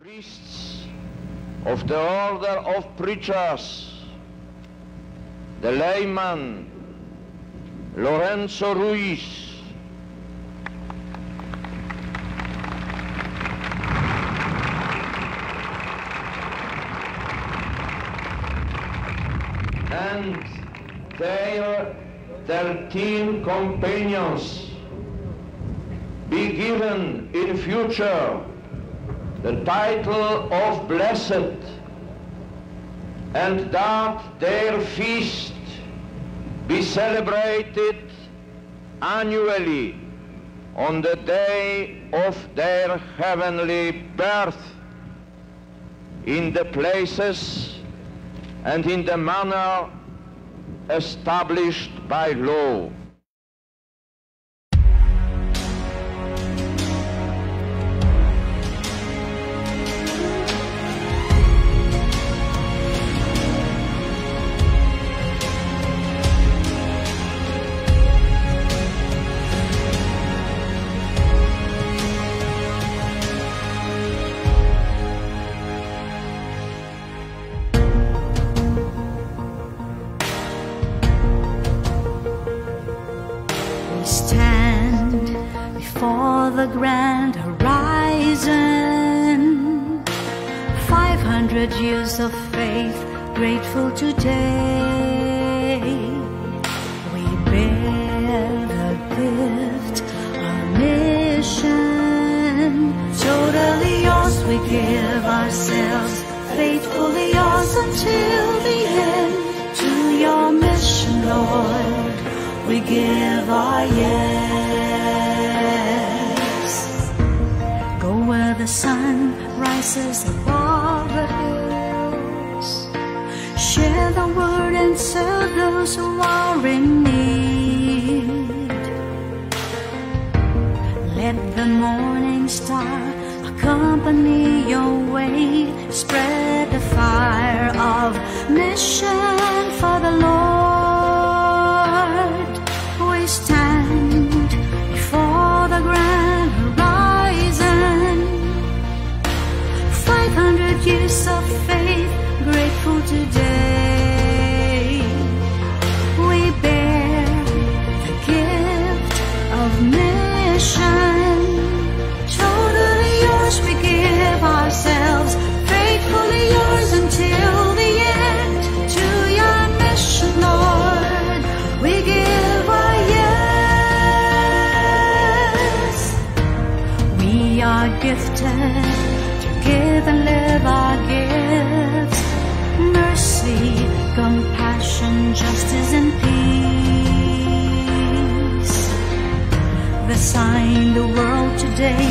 priests of the order of preachers, the layman Lorenzo Ruiz, and their thirteen companions be given in future the title of blessed and that their feast be celebrated annually on the day of their heavenly birth in the places and in the manner established by law. The grand horizon. Five hundred years of faith, grateful today. We bear the gift of mission. Totally yours, we give ourselves, faithfully yours until the end. To your mission, Lord we give our yes. The sun rises above the hills. Share the word and serve those who are in need. Let the morning star accompany your way. Spread the fire of mission for the Lord. World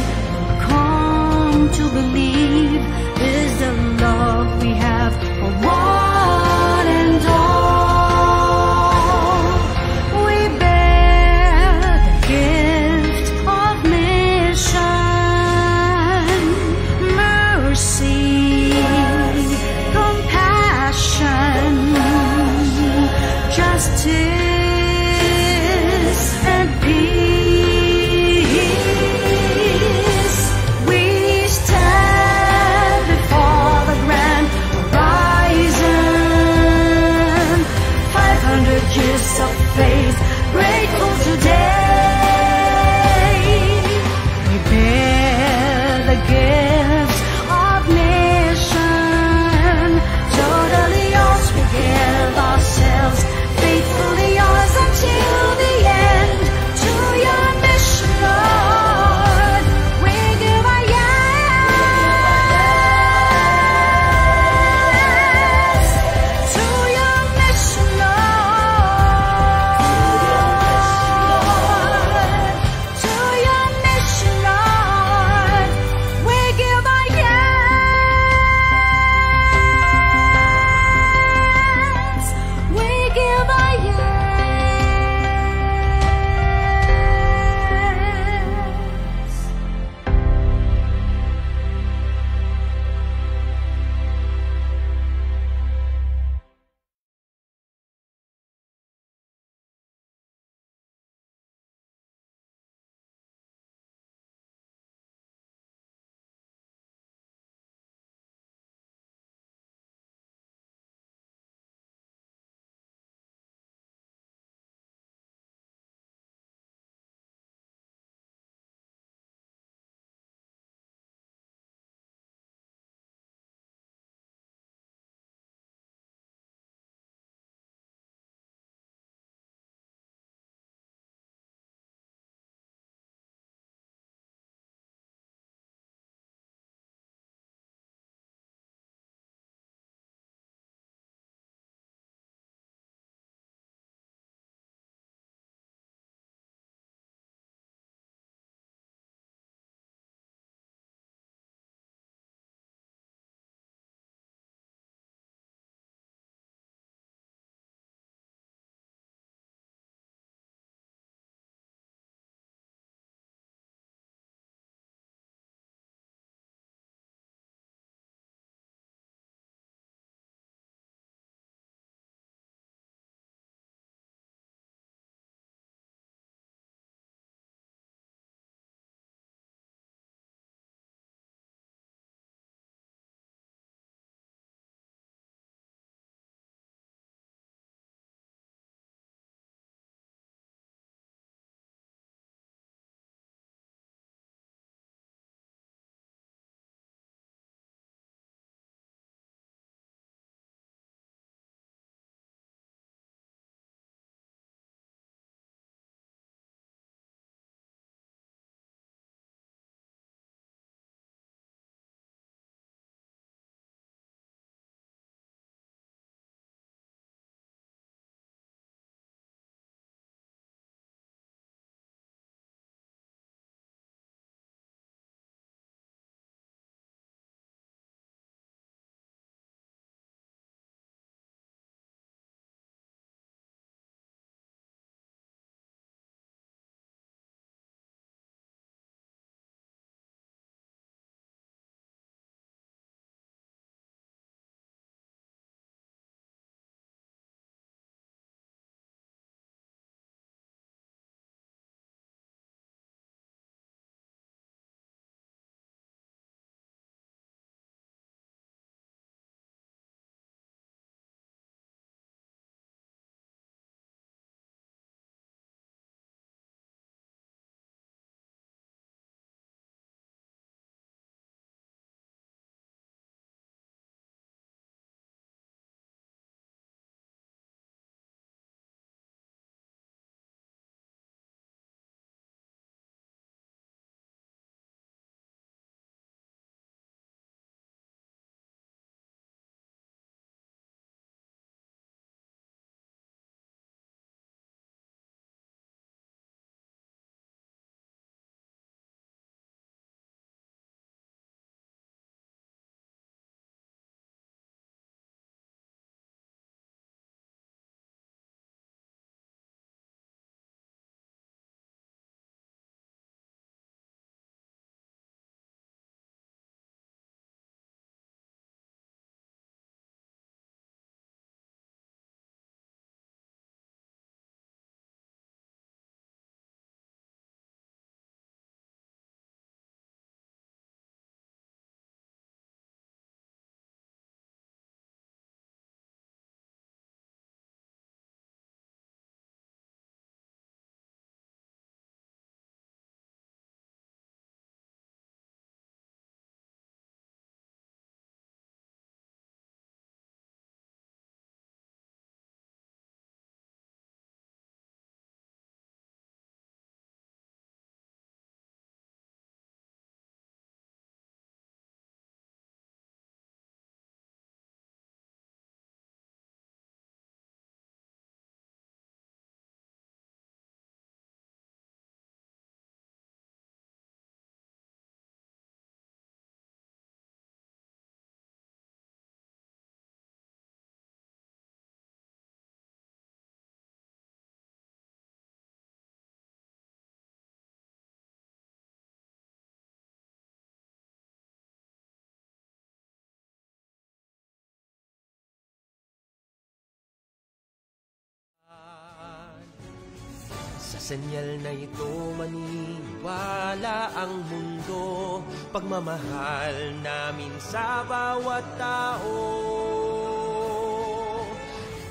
senyal na ito maniniwala ang mundo. Pagmamahal namin sa bawat tao.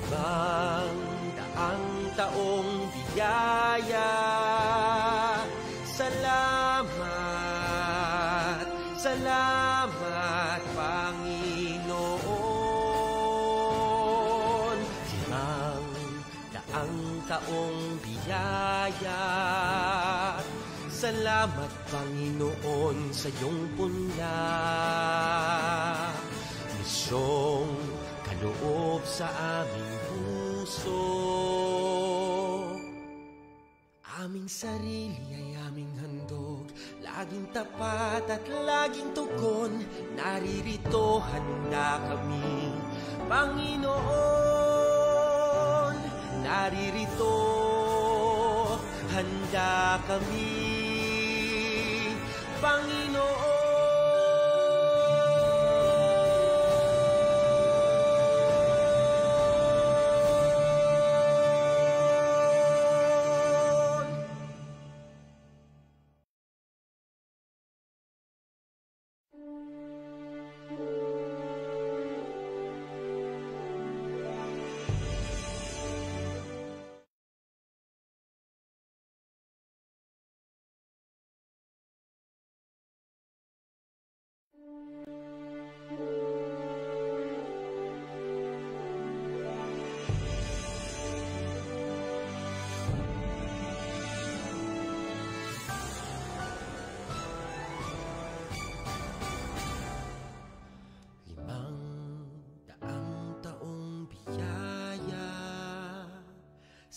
Ibang daang taong biyaya Salamat Panginoon sa iyong punla. Misyong kaloob sa aming puso. Aming sarili ay aming handog Laging tapat at laging tugon. Naririto handa kami Panginoon. Naririto handa kami 放你落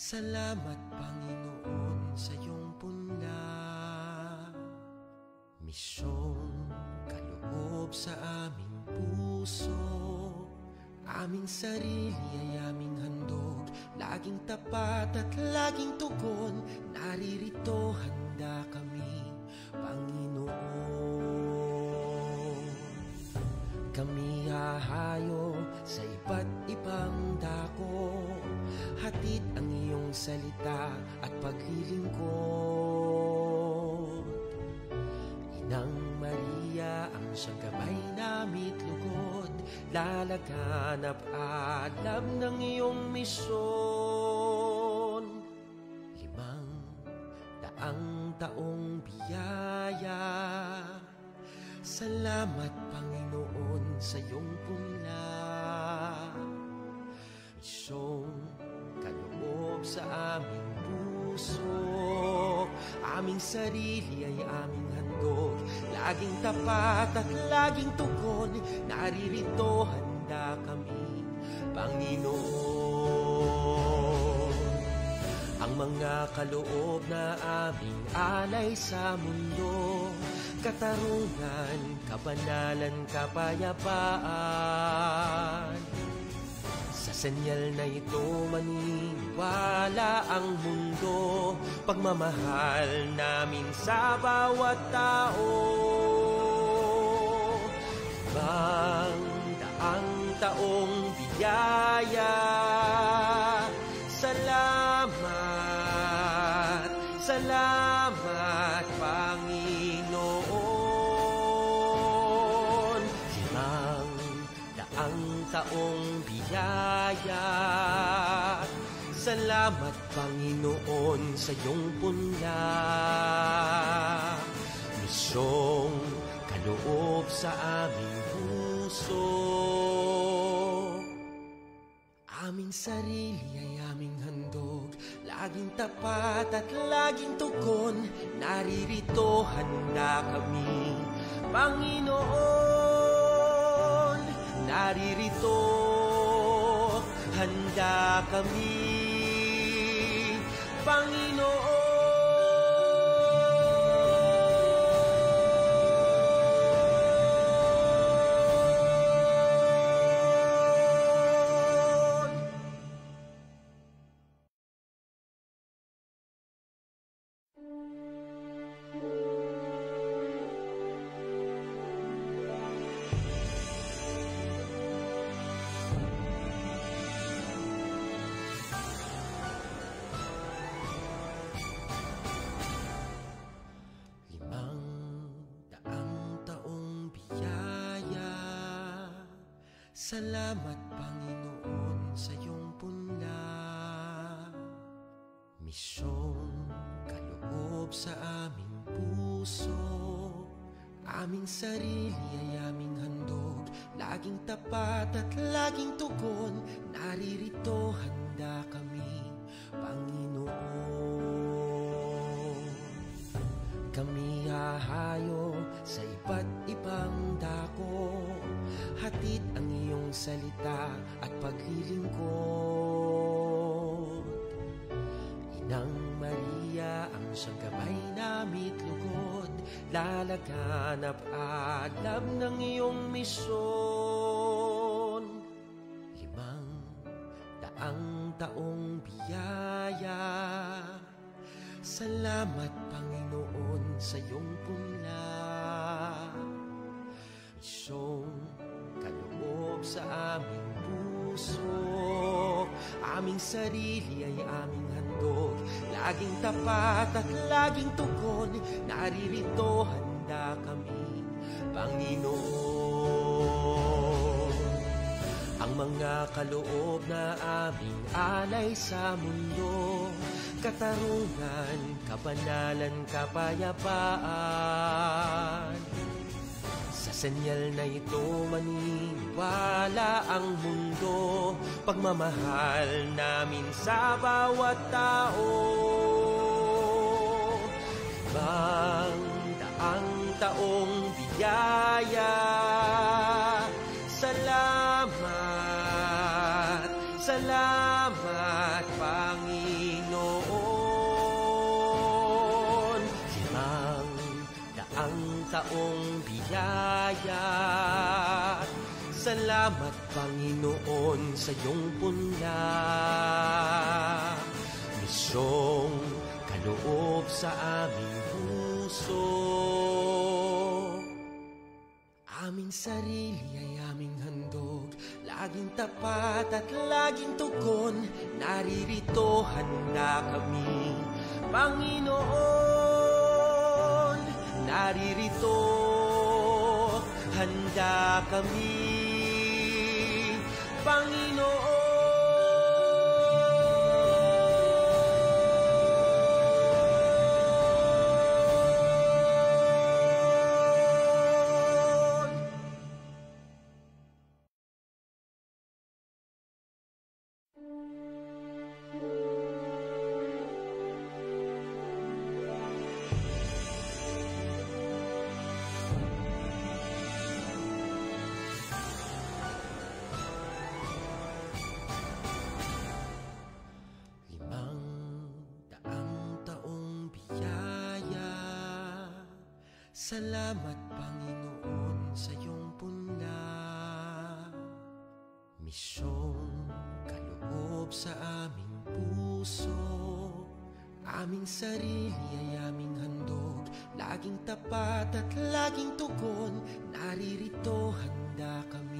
Salamat Panginoon sa iyong punla Misyong kaloob sa aming puso. Aming sarili ay aming handog. Laging tapat at laging tugon. Naririto handa kami Panginoon at paglilingkod. Inang Maria ang siyang gabay na mitlugod Lalaganap alam ng iyong misyon. Limang daang taong biyaya Salamat Panginoon sa iyong punla Misyong kaloob sa aming puso. Aming sarili ay aming handog. Laging tapat at laging tugon. Naririto handa kami Panginoon. Ang mga kaloob na aming alay sa mundo Katarungan, kabanalan, kapayapaan senyal na ito maniniwala ang mundo. Pagmamahal namin sa bawat tao. Bang daang taong biyaya Salamat, biyaya Salamat Panginoon sa iyong punla Misyong kaloob sa aming puso. Aming sarili ay aming handog Laging tapat at laging tugon Naririto handa kami Panginoon. Naririto handa kami. Panginoon Salamat Panginoon sa iyong punla Misyong kaloob sa aming puso. Aming sarili ay aming handog. Laging tapat at laging tugon. Naririto handa kami, salita at paglilingkod. Inang Maria ang siyang gabay namit lugod Lalaganap alam ng iyong misyon. Limang daang taong biyaya Salamat Panginoon sa iyong punla kaloob sa aming puso. Aming sarili ay aming handog. Laging tapat at laging tugon Naririto handa kami, Panginoon Ang mga kaloob na aming alay sa mundo Katarungan, kabanalan, kapayapaan senyal na ito maniniwala ang mundo. Pagmamahal namin sa bawat tao. Ibang daang taong biyaya Salamat Panginoon sa iyong punla. Misyong kaloob sa aming puso. Aming sarili ay aming handog Laging tapat at laging tugon. Naririto handa kami Panginoon. Naririto handa kami Salamat Panginoon sa iyong punla Misyong kaloob sa aming puso. Aming sarili ay aming handog. Laging tapat at laging tugon. Naririto handa kami,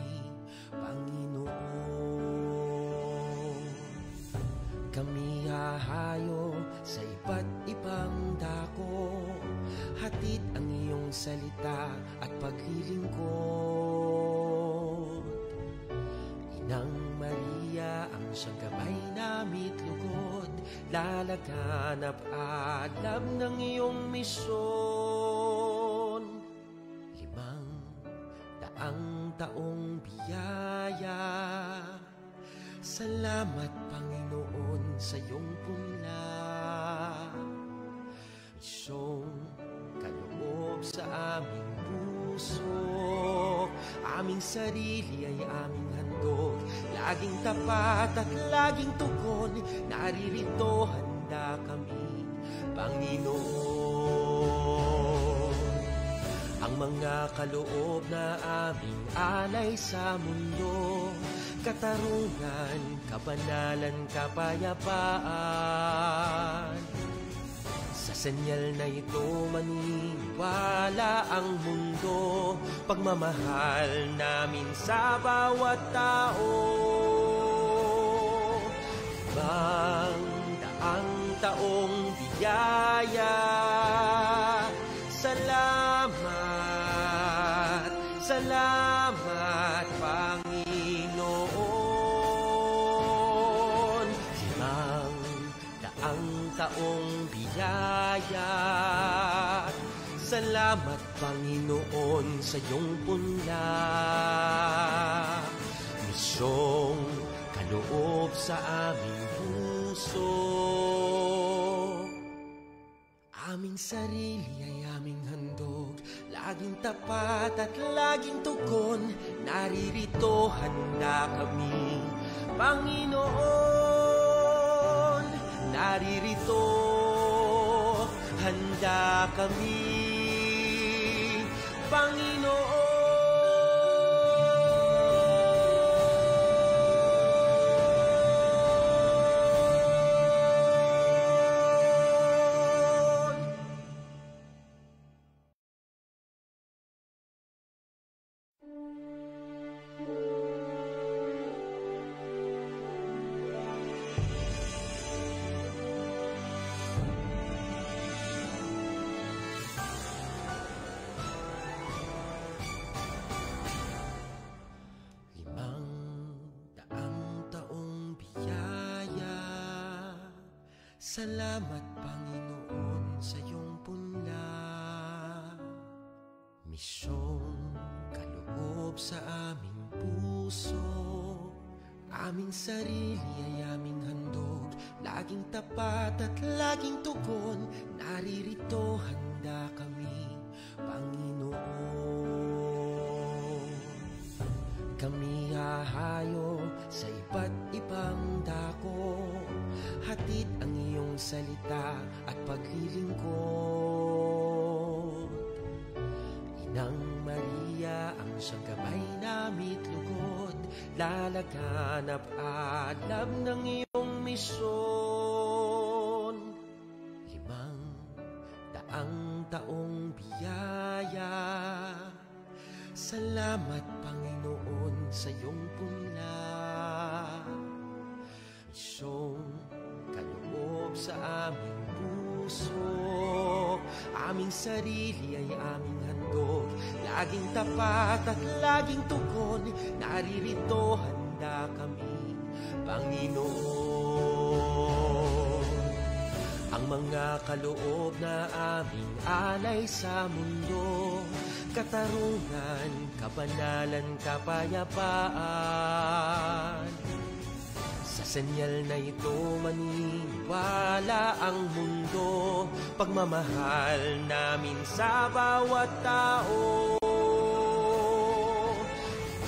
Lalaganap alam ng iyong misyon. Limang daang taong biyaya. Salamat Panginoon sa iyong punla Misyong kaloob sa aming puso. Aming sarili ay aming handog. Laging tapat at laging tugon. Naririto handa kami, Panginoon. Ang mga kaloob na aming alay sa mundo Katarungan, kabanalan, kapayapaan. Sa senyal na ito maniniwala ang mundo Pagmamahal namin sa bawat tao. Daang taong biyaya. Salamat, salamat Panginoon. Limang daang taong biyaya. Salamat Panginoon sa iyong punla. Misyong kaloob sa aming puso. Aming sarili ay aming handog. Laging tapat at laging tugon Naririto handa kami. Panginoon Naririto handa kami. Panginoon Salamat Panginoon sa iyong punla Misyong kaloob sa aming puso. Aming sarili ay aming handog. Laging tapat at laging tugon Naririto handa kami Panginoon paglilingkod. Inang Maria ang siyang gabay namit lugod Lalaganap alam ng iyong misyon. Limang daang taong biyaya Salamat Panginoon sa iyong punla Misyong kaloob sa aming puso. Aming sarili ay aming handog. Laging tapat at laging tugon Naririto handa kami Panginoon. Ang mga kaloob na aming alay sa mundo Katarungan, kabanalan, kapayapaan senyal na ito maniwala ang mundo. Pagmamahal namin sa bawat tao.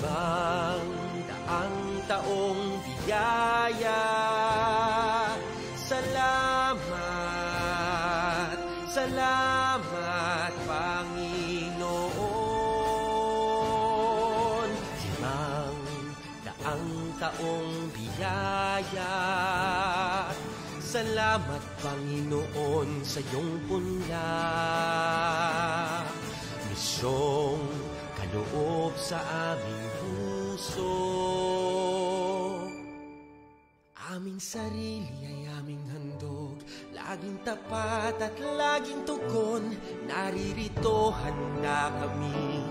Bang daang taong biyaya Salamat Panginoon sa iyong punla. Misyong kaloob sa aming puso. Aming sarili ay aming handog Laging tapat at laging tugon. Naririto handa kami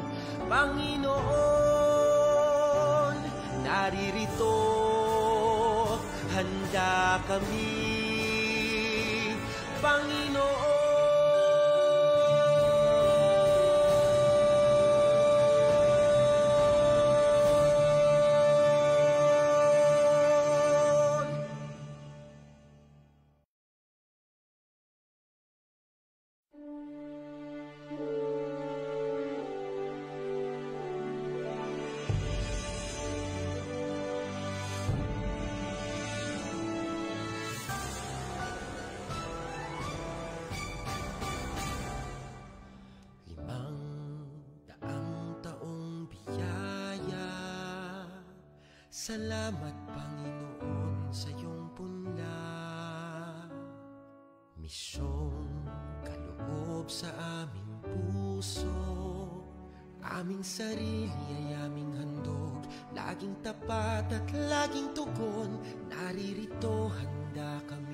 Panginoon. Naririto handa kami 帮你。Salamat Panginoon sa iyong punla Misyong kaloob sa aming puso. Aming sarili ay aming handog. Laging tapat at laging tugon. Naririto handa kami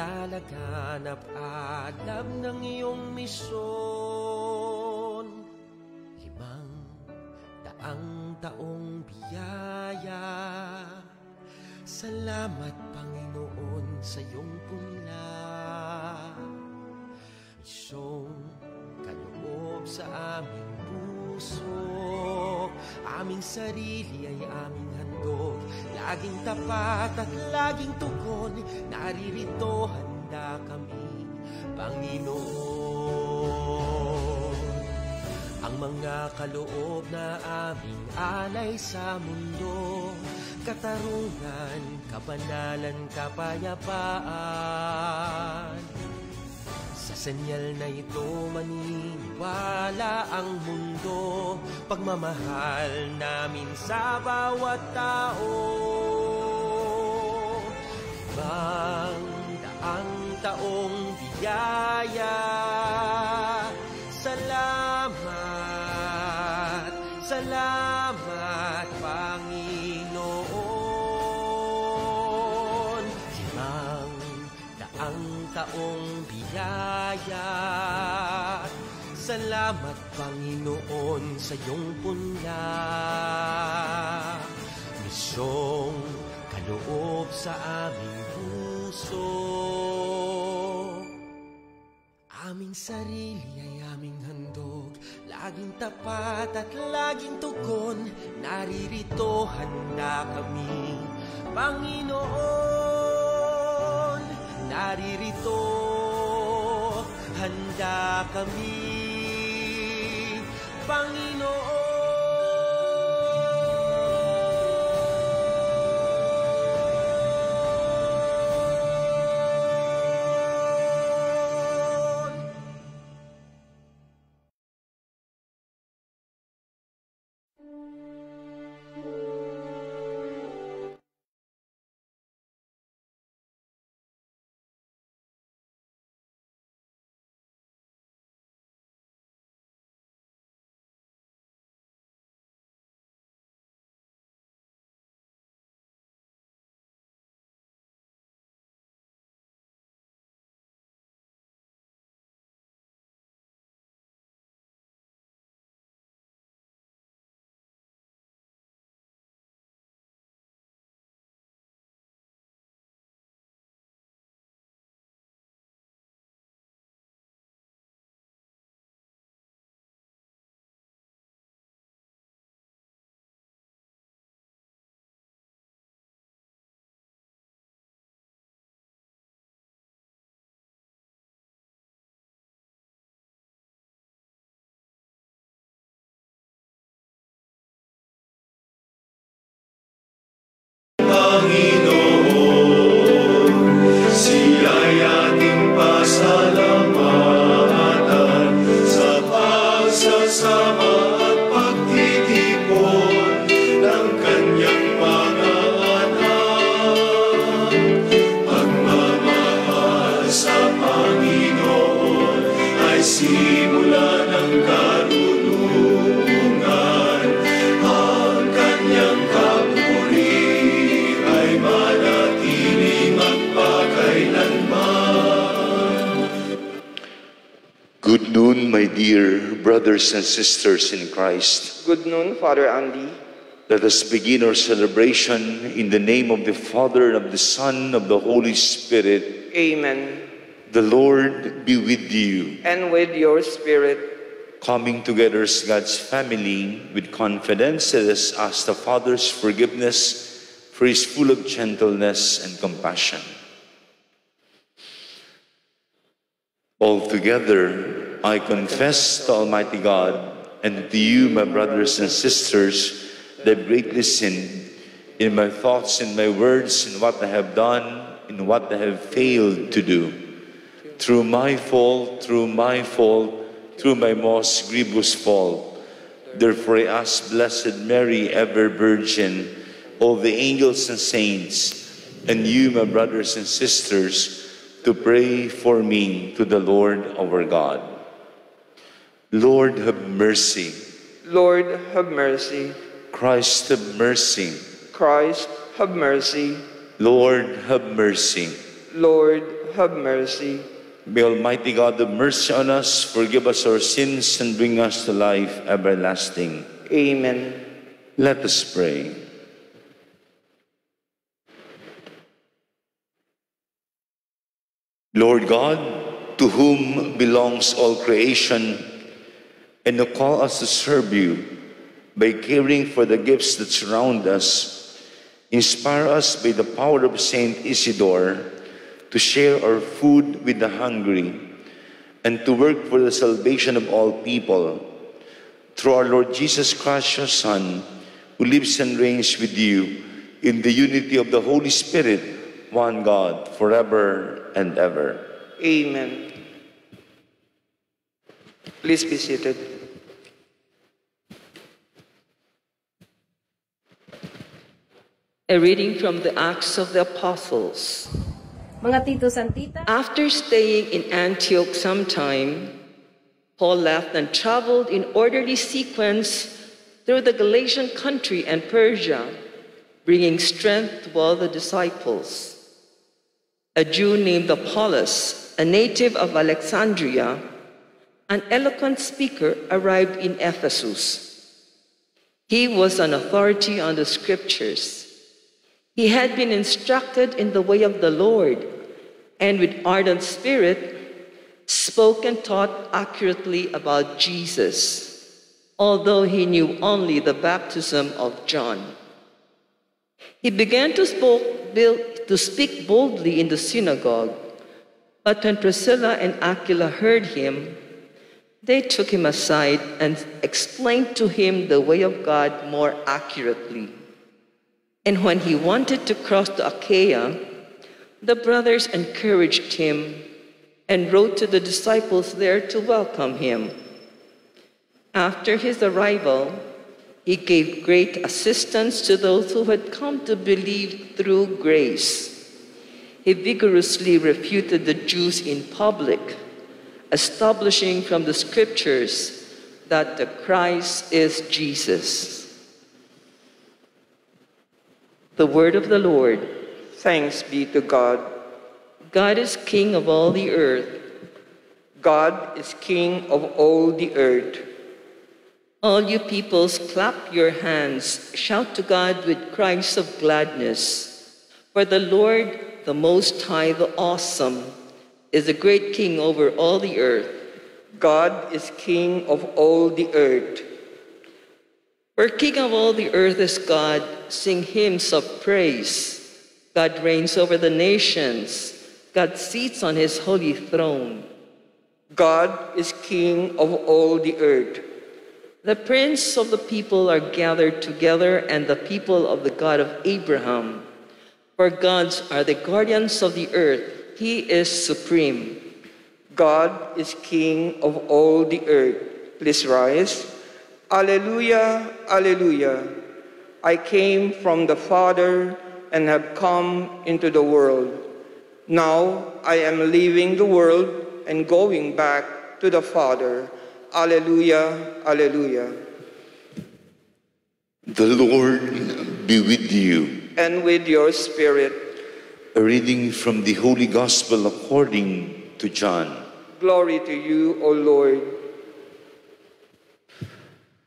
lugod Lalaganap alam ng iyong misyon. Limang daang taong biyaya. Salamat Panginoon sa iyong punla Isyong kaloob sa aming puso. Aming sarili ay aming Laging tapat at laging tugon Naririto handa kami, Panginoon. Ang mga kaloob na aming alay sa mundo Katarungan, kabanalan, kapayapaan. Sa senyal na ito maniniwala ang mundo Pagmamahal namin sa bawat tao Ibang daang taong biyaya. Salamat, salamat Panginoon. Limang daang taong biyaya. Salamat Panginoon sa iyong punla Misyong kaloob sa aming puso. Aming sarili ay aming handog Laging tapat at laging tugon. Naririto handa kami Panginoon. Naririto handa kami Panginoon dear brothers and sisters in Christ. Good noon, Father Andy. Let us begin our celebration in the name of the Father, and of the Son, and of the Holy Spirit. Amen. The Lord be with you. And with your spirit, Coming together as God's family with confidence, let us ask the Father's forgiveness, for He is full of gentleness and compassion. Altogether, I confess to Almighty God and to you, my brothers and sisters, that I've greatly sinned in my thoughts, in my words, in what I have done, in what I have failed to do. Through my fault, through my fault, through my most grievous fault. Therefore, I ask Blessed Mary, ever Virgin, all the angels and saints, and you, my brothers and sisters, to pray for me to the Lord our God. Lord, have mercy. Lord, have mercy. Christ, have mercy. Christ, have mercy. Lord, have mercy. Lord, have mercy. May Almighty God have mercy on us, forgive us our sins, and bring us to life everlasting. Amen. Let us pray. Lord God, to whom belongs all creation, and who call us to serve you by caring for the gifts that surround us, inspire us by the power of Saint Isidore to share our food with the hungry and to work for the salvation of all people. Through our Lord Jesus Christ, your Son, who lives and reigns with you in the unity of the Holy Spirit, one God, forever and ever. Amen. Please be seated. A reading from the Acts of the Apostles. Mga titos and tita, After staying in Antioch some time, Paul left and traveled in orderly sequence through the Galatian country and Phrygia, bringing strength to all the disciples. A Jew named Apollos, a native of Alexandria, an eloquent speaker, arrived in Ephesus. He was an authority on the scriptures. He had been instructed in the way of the Lord, and with ardent spirit spoke and taught accurately about Jesus, although he knew only the baptism of John. He began to, spoke, to speak boldly in the synagogue, but when Priscilla and Aquila heard him, they took him aside and explained to him the way of God more accurately. And when he wanted to cross to Achaia, the brothers encouraged him and wrote to the disciples there to welcome him. After his arrival, he gave great assistance to those who had come to believe through grace. He vigorously refuted the Jews in public, establishing from the scriptures that the Christ is Jesus. The word of the Lord. Thanks be to God. God is King of all the earth. God is King of all the earth. All you peoples, clap your hands, shout to God with cries of gladness. For the Lord, the Most High, the Awesome, is a great King over all the earth. God is King of all the earth. For King of all the earth is God, sing hymns of praise. God reigns over the nations. God sits on his holy throne. God is King of all the earth. The prince of the people are gathered together, and the people of the God of Abraham. For gods are the guardians of the earth, he is supreme. God is King of all the earth. Please rise. Alleluia, Alleluia. I came from the Father and have come into the world. Now I am leaving the world and going back to the Father. Alleluia, Alleluia. The Lord be with you. And with your spirit, A reading from the Holy Gospel according to John. glory to you, O Lord.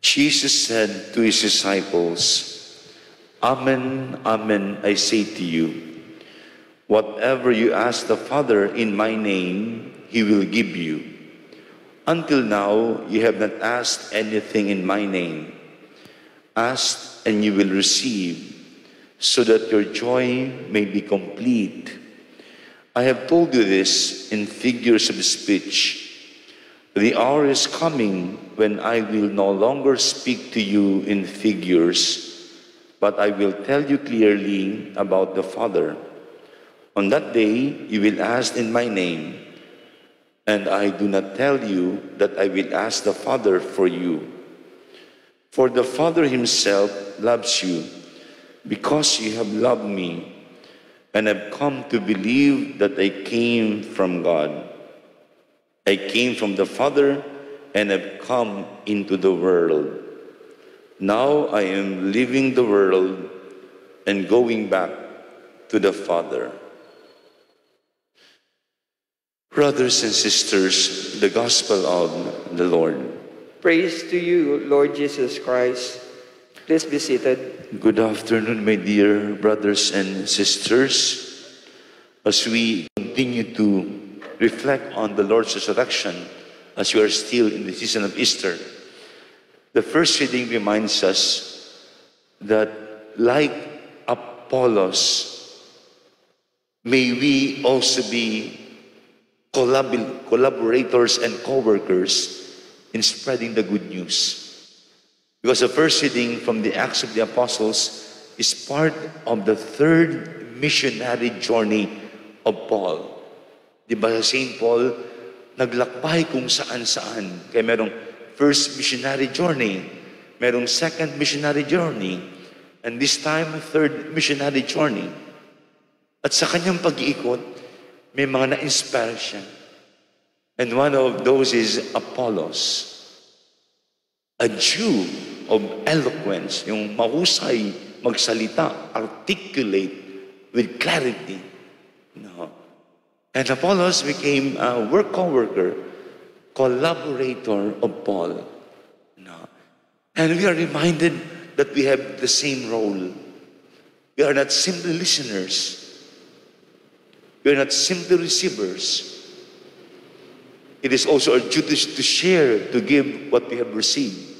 Jesus said to his disciples, Amen, Amen, I say to you, whatever you ask the Father in my name, he will give you. Until now, you have not asked anything in my name. Ask and you will receive, so that your joy may be complete. I have told you this in figures of speech. The hour is coming when I will no longer speak to you in figures, but I will tell you clearly about the Father. On that day, you will ask in my name, and I do not tell you that I will ask the Father for you. For the Father himself loves you, because you have loved me and have come to believe that I came from God. I came from the Father and have come into the world. Now I am leaving the world and going back to the Father. Brothers and sisters, the Gospel of the Lord. Praise to you, Lord Jesus Christ. Please be seated. Good afternoon, my dear brothers and sisters. As we continue to reflect on the Lord's resurrection, as we are still in the season of Easter, the first reading reminds us that, like Apollos, may we also be collab- collaborators and co-workers in spreading the good news. Because the first reading from the Acts of the Apostles is part of the third missionary journey of Paul. Di ba sa St. Paul, naglakbay kung saan-saan. Kaya merong first missionary journey, merong second missionary journey, and this time, third missionary journey. At sa kanyang pag-iikot, may mga na-inspire siya. And one of those is Apollos. A Jew of eloquence, yung mahusay magsalita, articulate with clarity. No. And Apollos became a work co-worker, collaborator of Paul. No. And we are reminded that we have the same role. We are not simply listeners. We are not simply receivers. It is also our duty to share, to give what we have received.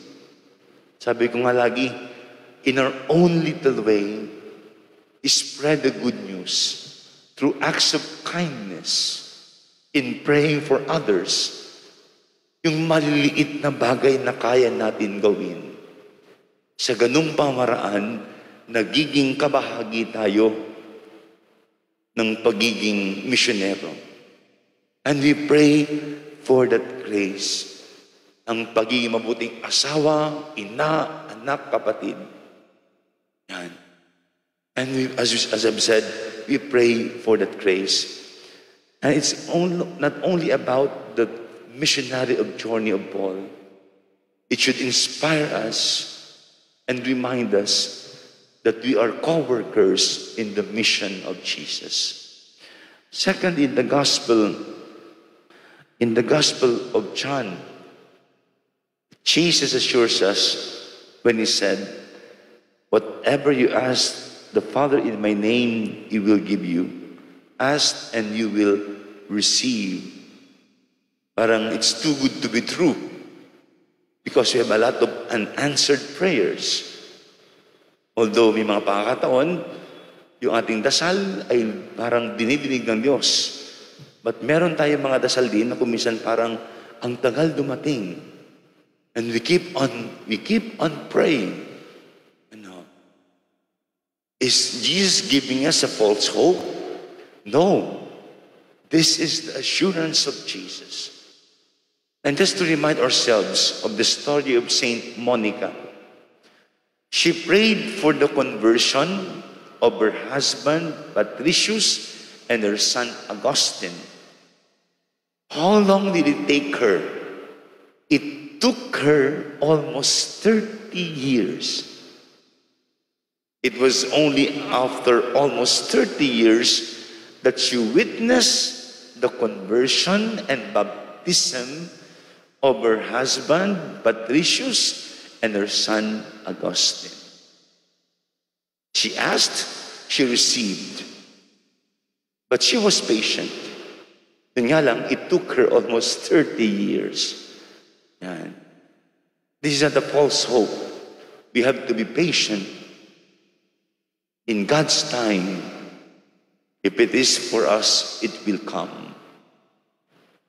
Sabi ko nga lagi, in our own little way, spread the good news through acts of kindness, in praying for others, yung maliliit na bagay na kaya natin gawin. Sa ganung pamaraan, nagiging kabahagi tayo ng pagiging misyonero. And we pray for that grace. Ang pagiging mabuting asawa, ina, anak, kapatid. Yan. And we, as, as I've said, we pray for that grace. And it's only, not only about the missionary of journey of Paul. It should inspire us and remind us that we are co-workers in the mission of Jesus. Second, in the gospel, in the gospel of John, Jesus assures us when he said, Whatever you ask the Father in my name, he will give you. Ask and you will receive. Parang it's too good to be true because we have a lot of unanswered prayers. Although may mga pagkakataon, yung ating dasal ay parang dinidinig ng Diyos. But meron tayong mga dasal din na kumisan parang ang tagal dumating. And we keep on, we keep on praying. Ano? Is Jesus giving us a false hope? No. This is the assurance of Jesus. And just to remind ourselves of the story of Saint Monica, she prayed for the conversion of her husband Patricius and her son Augustine. How long did it take her? It took her almost 30 years. It was only after almost 30 years that she witnessed the conversion and baptism of her husband Patricius and her son Augustine. She asked, she received. But she was patient. Yun lang, it took her almost 30 years. Yan. This is not a false hope. We have to be patient. In God's time, if it is for us, it will come.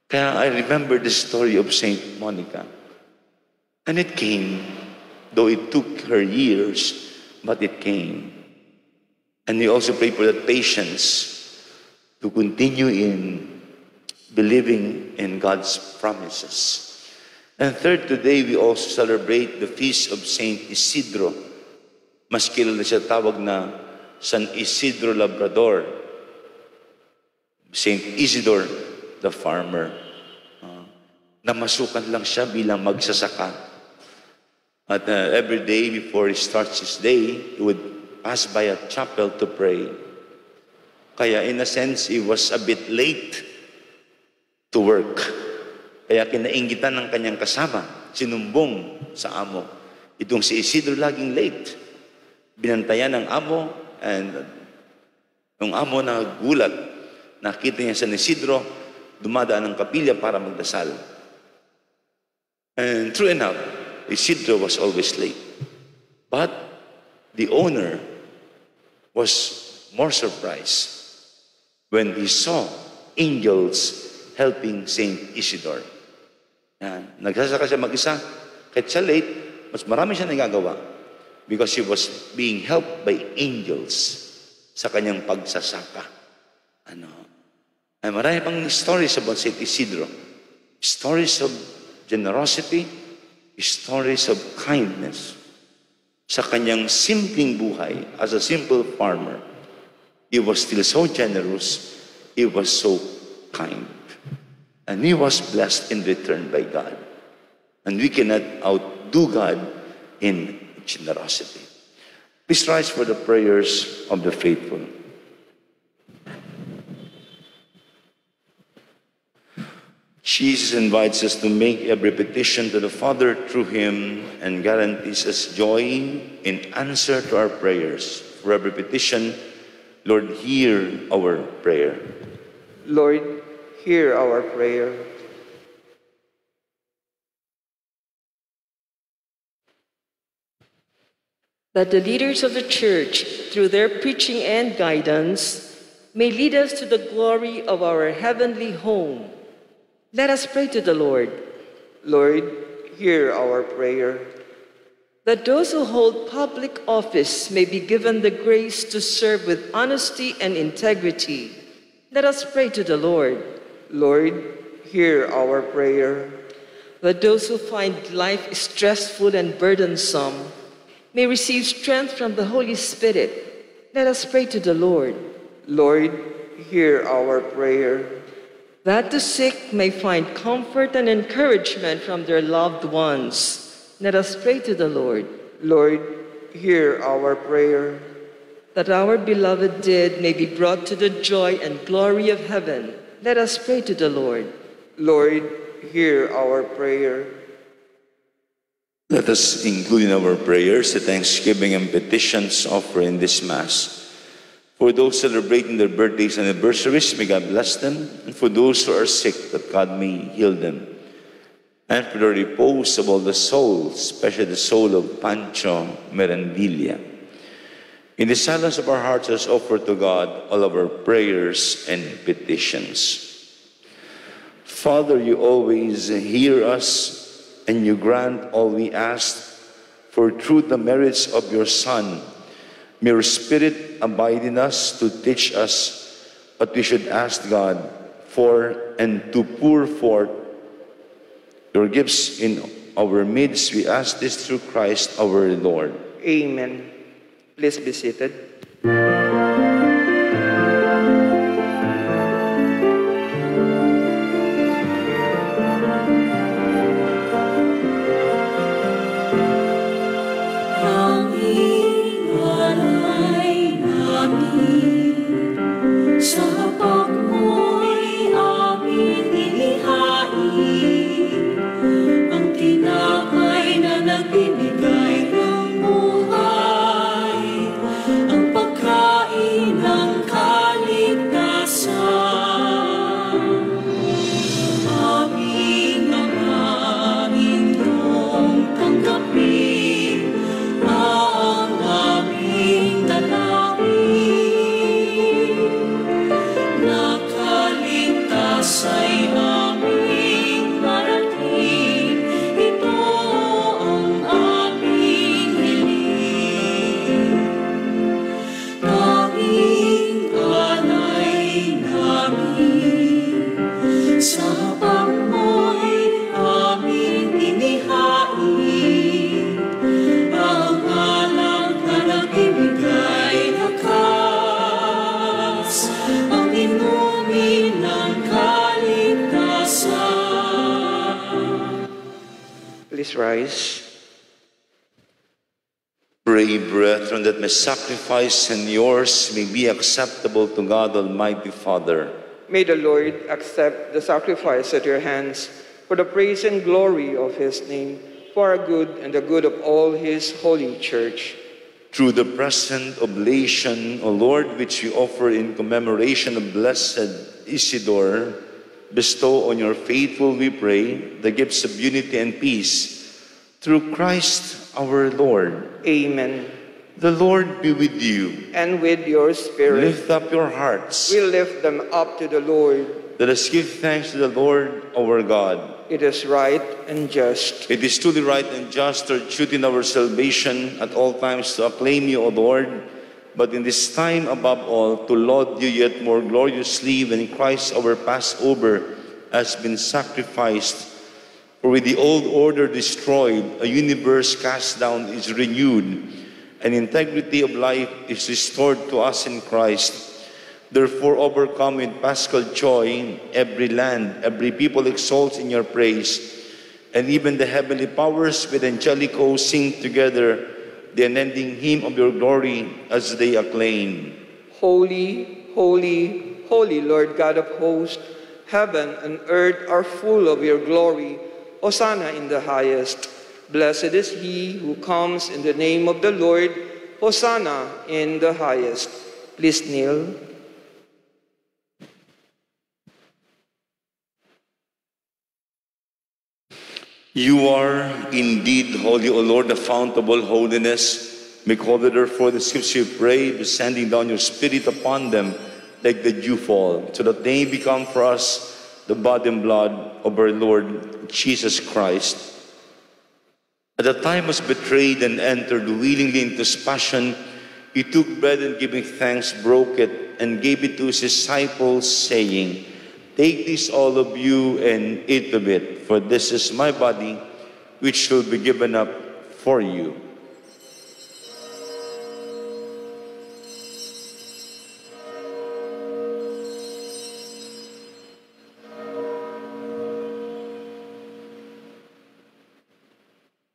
Kaya I remember the story of Saint Monica. And it came, though it took her years, but it came. And we also pray for that patience to continue in believing in God's promises. And third, today we also celebrate the feast of Saint Isidro. Mas kilala siya tawag na San Isidro Labrador. Saint Isidore, the farmer. Uh, namasukan lang siya bilang magsasaka. At uh, every day before he starts his day, he would pass by a chapel to pray. Kaya in a sense, he was a bit late to work. Kaya kinaingitan ng kanyang kasama, sinumbong sa amo. Itong si Isidro laging late. Binantayan ng amo and yung amo na gulat, nakita niya sa Isidro, dumadaan ng kapilya para magdasal. And true enough, Isidro was always late. But the owner was more surprised when he saw angels helping Saint Isidore. Yan. Nagsasaka siya mag-isa. Kahit siya late, mas marami siya nagagawa because he was being helped by angels sa kanyang pagsasaka. Ano? Ay marami pang stories about Saint Isidro. Stories of generosity, stories of kindness. Sa kanyang simpleng buhay as a simple farmer, he was still so generous, he was so kind. And he was blessed in return by God. And we cannot outdo God in generosity. Please rise for the prayers of the faithful. Jesus invites us to make every petition to the Father through Him and guarantees us joy in answer to our prayers. For every petition, Lord, hear our prayer. Lord, hear our prayer. that the leaders of the church, through their preaching and guidance, may lead us to the glory of our heavenly home. Let us pray to the Lord Lord, hear our prayer. that those who hold public office may be given the grace to serve with honesty and integrity. Let us pray to the Lord Lord, hear our prayer. that those who find life stressful and burdensome may receive strength from the Holy Spirit. Let us pray to the Lord Lord, hear our prayer. that the sick may find comfort and encouragement from their loved ones. Let us pray to the Lord Lord, hear our prayer. that our beloved dead may be brought to the joy and glory of heaven. Let us pray to the Lord Lord, hear our prayer. Let us include in our prayers the thanksgiving and petitions offered in this Mass. For those celebrating their birthdays and anniversaries, may God bless them. And for those who are sick, that God may heal them. And for the repose of all the souls, especially the soul of Pancho Merendilla. In the silence of our hearts, let us offer to God all of our prayers and petitions. Father, you always hear us and you grant all we ask, for through the merits of your Son, may your Spirit abide in us to teach us what we should ask God for and to pour forth your gifts in our midst. We ask this through Christ our Lord. Amen. Please be seated. Brethren, that my sacrifice and yours may be acceptable to God Almighty Father. May the Lord accept the sacrifice at your hands for the praise and glory of his name, for our good and the good of all his holy church. Through the present oblation, O Lord, which we offer in commemoration of blessed Isidore, bestow on your faithful, we pray, the gifts of unity and peace. Through Christ our Lord. Amen. The Lord be with you. And with your spirit, Lift up your hearts. we lift them up to the Lord. Let us give thanks to the Lord our God. It is right and just. It is truly right and just our duty in our salvation at all times to acclaim you, O Lord, but in this time above all to laud you yet more gloriously when Christ our Passover has been sacrificed. For with the old order destroyed, a universe cast down is renewed, and integrity of life is restored to us in Christ. Therefore, overcome with paschal joy, every land, every people exalts in your praise, and even the heavenly powers with angelic sing together the unending hymn of your glory as they acclaim. Holy, holy, holy Lord God of hosts, heaven and earth are full of your glory. Hosanna in the highest. Blessed is he who comes in the name of the Lord. Hosanna in the highest. Please kneel. You are indeed holy, O Lord, the fount of all holiness. Make holy, therefore, the scripture you pray, sending down your spirit upon them like the dew fall, so that they become for us the body and blood of our Lord Jesus Christ. At the time was betrayed and entered willingly into his passion, he took bread and giving thanks, broke it, and gave it to his disciples, saying, Take this, all of you, and eat of it, for this is my body, which will be given up for you.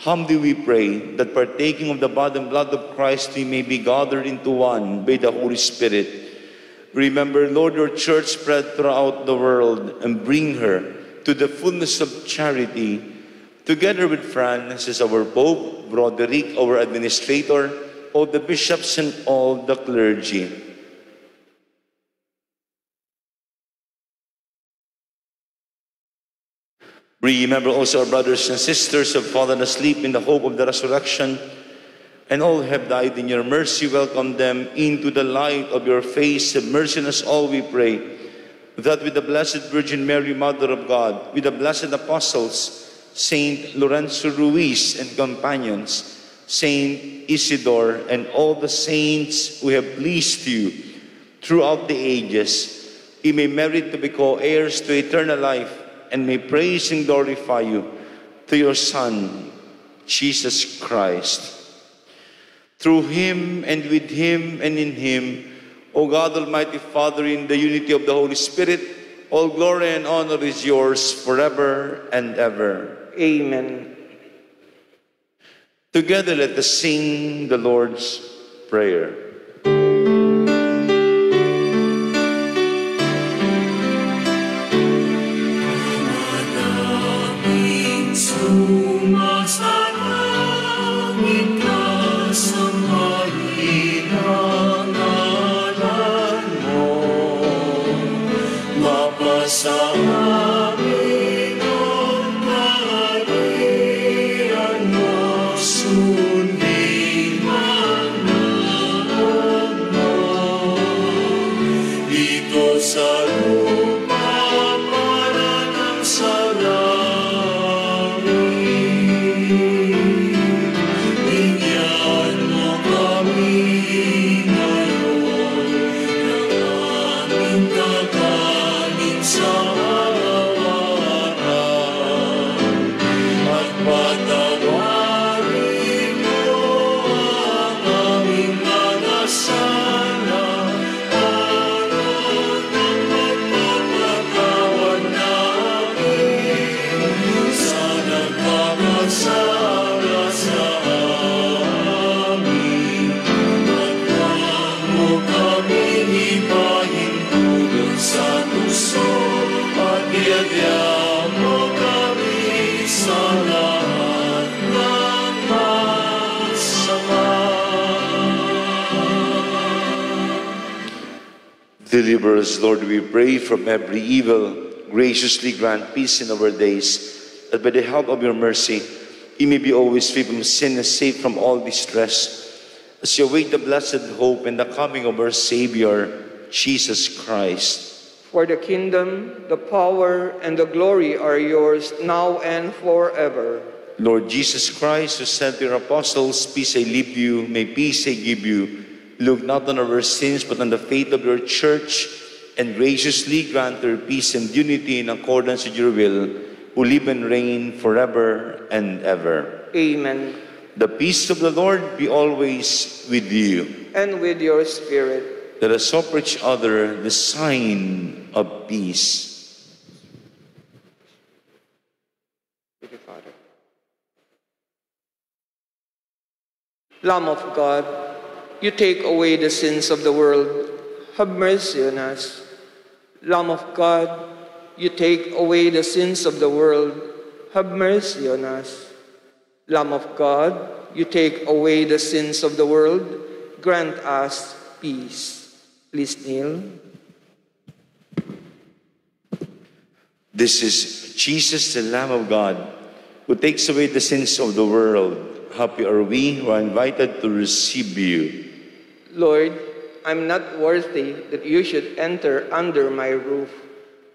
Humbly we pray that partaking of the body and blood of Christ, we may be gathered into one by the Holy Spirit. Remember, Lord, your church spread throughout the world and bring her to the fullness of charity. Together with Francis, our Pope, Broderick, our administrator, all the bishops and all the clergy. Remember also our brothers and sisters who have fallen asleep in the hope of the resurrection, and all have died in your mercy. Welcome them into the light of your face. On us all, we pray, that with the Blessed Virgin Mary, Mother of God, with the blessed apostles, Saint Lorenzo Ruiz and companions, Saint Isidore, and all the saints who have pleased you throughout the ages, we may merit to be co-heirs to eternal life and may praise and glorify you to your Son, Jesus Christ. Through him and with him and in him, O God Almighty Father, in the unity of the Holy Spirit, all glory and honor is yours forever and ever. Amen. Together let us sing the Lord's Prayer. Deliver us, Lord, we pray, from every evil. Graciously grant peace in our days, that by the help of your mercy, we may be always free from sin and safe from all distress. As you await the blessed hope and the coming of our Savior, Jesus Christ. For the kingdom, the power, and the glory are yours now and forever. Lord Jesus Christ, who said to your apostles, Peace I leave you, may peace I give you. Look not on our sins, but on the faith of your church, and graciously grant her peace and unity in accordance with your will, who live and reign forever and ever. Amen. The peace of the Lord be always with you. And with your spirit. Let us offer each other the sign of peace. Thank you, Father. Lamb of God, you take away the sins of the world. Have mercy on us. Lamb of God, you take away the sins of the world. Have mercy on us. Lamb of God, you take away the sins of the world. Grant us peace. Please kneel. This is Jesus, the Lamb of God, who takes away the sins of the world. Happy are we who are invited to receive you. Lord, I'm not worthy that you should enter under my roof,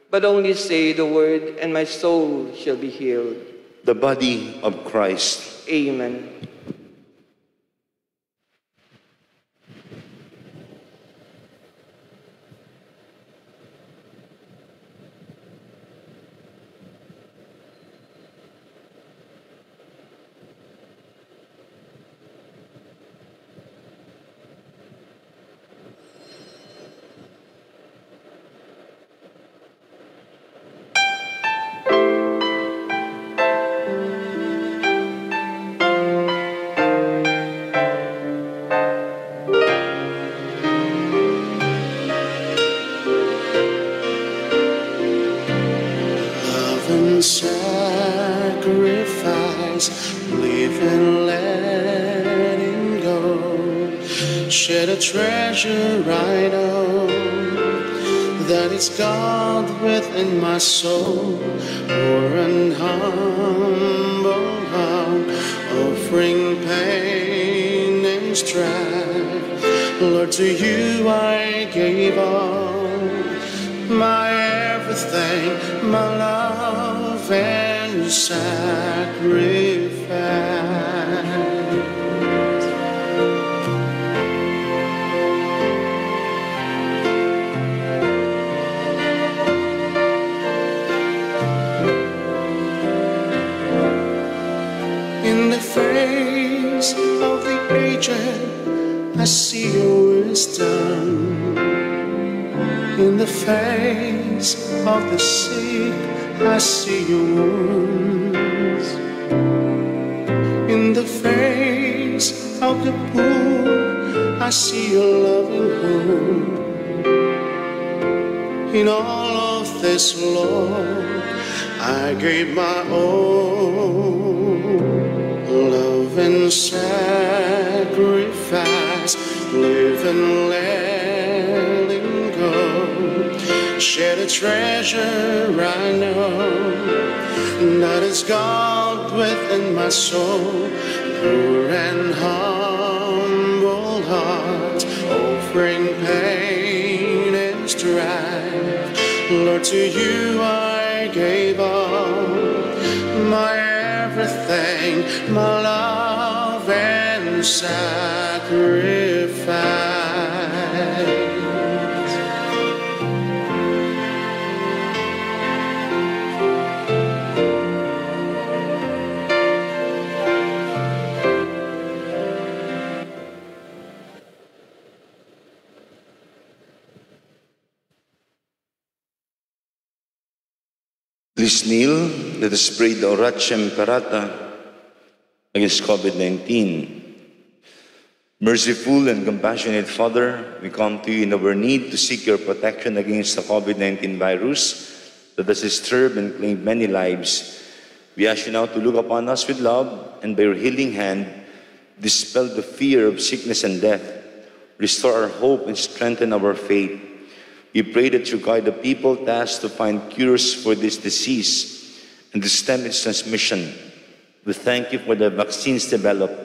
but only say the word, and my soul shall be healed. The body of Christ. Amen. To you of the sick, I see your wounds. In the face of the poor, I see your loving home. In all of this, Lord, I gave my own love and sacrifice, live and Share the treasure I know that is God within my soul, pure and humble heart, offering pain and strife. Lord, to you I gave all my everything, my love and sacrifice. Us pray the Oratio Imperata against COVID 19. Merciful and compassionate Father, we come to you in our need to seek your protection against the COVID 19 virus that has disturbed and claimed many lives. We ask you now to look upon us with love and by your healing hand, dispel the fear of sickness and death, restore our hope and strengthen our faith. We pray that you guide the people tasked to find cures for this disease and to stem its transmission. We thank you for the vaccines developed,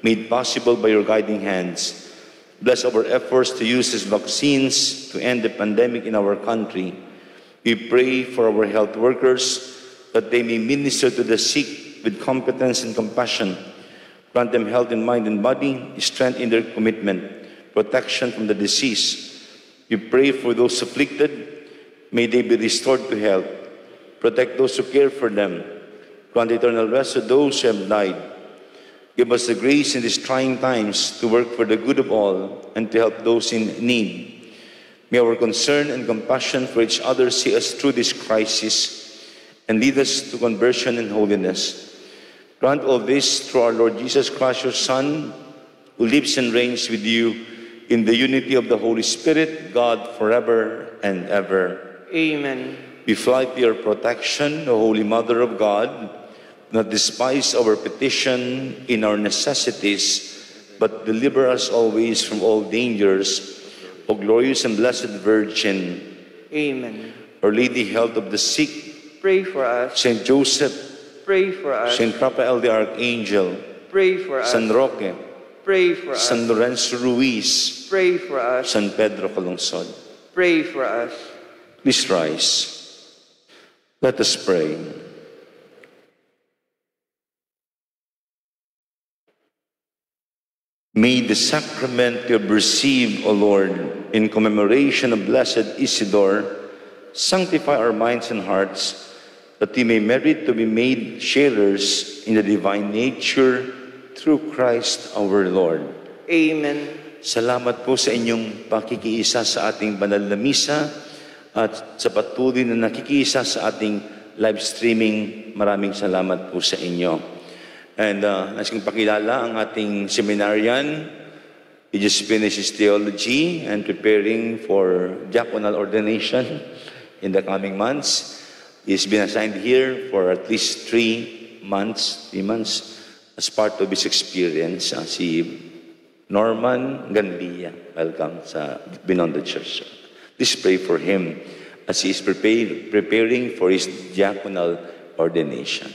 made possible by your guiding hands. Bless our efforts to use these vaccines to end the pandemic in our country. We pray for our health workers that they may minister to the sick with competence and compassion. Grant them health in mind and body, strength in their commitment, protection from the disease. We pray for those afflicted. May they be restored to health. Protect those who care for them. Grant eternal rest to those who have died. Give us the grace in these trying times to work for the good of all and to help those in need. May our concern and compassion for each other see us through this crisis and lead us to conversion and holiness. Grant all this through our Lord Jesus Christ, your Son, who lives and reigns with you in the unity of the Holy Spirit, God, forever and ever. Amen. We fly to your protection, O Holy Mother of God, not despise our petition in our necessities, but deliver us always from all dangers, O glorious and blessed Virgin. Amen. Our Lady, health of the sick, Pray for us. Saint Joseph, Pray for us. Saint Raphael the Archangel, Pray for us. San Roque, Pray for us. San Lorenzo Ruiz, Pray for us. San Pedro Calungsod. Pray for us. Please rise. Let us pray. May the sacrament you have received, O Lord, in commemoration of Blessed Isidore, sanctify our minds and hearts, that we may merit to be made sharers in the divine nature through Christ our Lord. Amen. Salamat po sa inyong pakikiisa sa ating banal na misa at sa patuloy na nakikiisa sa ating live streaming. Maraming salamat po sa inyo. And uh, nais kong pakilala ang ating seminarian. He just finished his theology and preparing for diaconal ordination in the coming months. He's been assigned here for at least three months, three months, as part of his experience. Uh, si Norman Gandia, welcome sa the Church. Please pray for him as he is preparing for his diaconal ordination.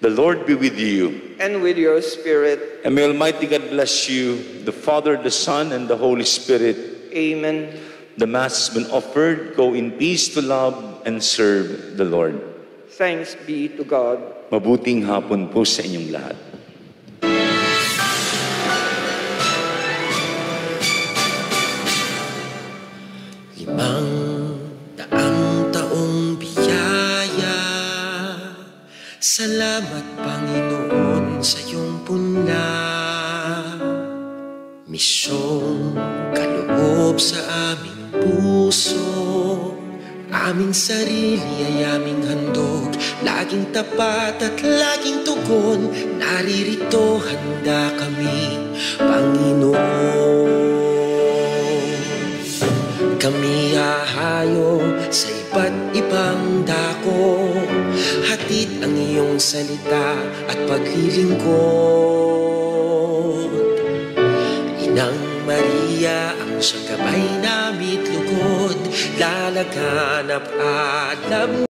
The Lord be with you. And with your spirit. And may Almighty God bless you, the Father, the Son, and the Holy Spirit. Amen. The Mass has been offered. Go in peace to love and serve the Lord. Thanks be to God. Mabuting hapon po sa inyong lahat. Limang daang taong biyaya. Salamat Panginoon sa iyong punla Misyong kaloob sa aming puso. Aming sarili ay aming handog. Laging tapat at laging tugon. Naririto handa kami, Panginoon kami hahayo sa iba't ibang dako. Hatid ang iyong salita at paglilingkod. Inang Maria ang siyang gabay na lugod Lalaganap at lam